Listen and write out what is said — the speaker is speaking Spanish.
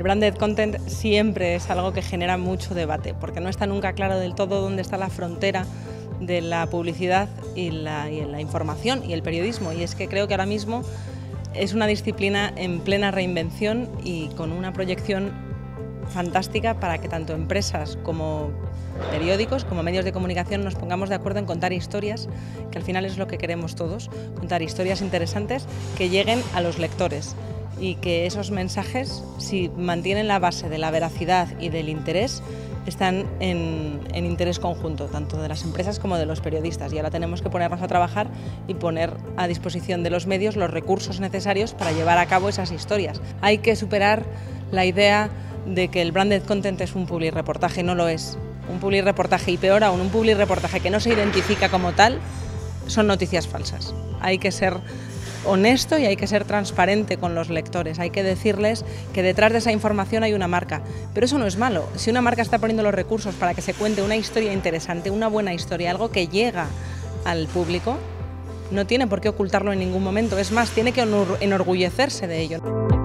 El branded content siempre es algo que genera mucho debate, porque no está nunca claro del todo dónde está la frontera de la publicidad y la, y la información y el periodismo. Y es que creo que ahora mismo es una disciplina en plena reinvención y con una proyección fantástica para que tanto empresas como periódicos, como medios de comunicación nos pongamos de acuerdo en contar historias, que al final es lo que queremos todos, contar historias interesantes que lleguen a los lectores y que esos mensajes, si mantienen la base de la veracidad y del interés, están en, interés conjunto, tanto de las empresas como de los periodistas. Y ahora tenemos que ponernos a trabajar y poner a disposición de los medios los recursos necesarios para llevar a cabo esas historias. Hay que superar la idea de que el branded content es un public reportaje, no lo es. Un public reportaje y peor aún, un public reportaje que no se identifica como tal, son noticias falsas. Hay que ser honesto y hay que ser transparente con los lectores. Hay que decirles que detrás de esa información hay una marca. Pero eso no es malo. Si una marca está poniendo los recursos para que se cuente una historia interesante, una buena historia, algo que llega al público, no tiene por qué ocultarlo en ningún momento. Es más, tiene que enorgullecerse de ello.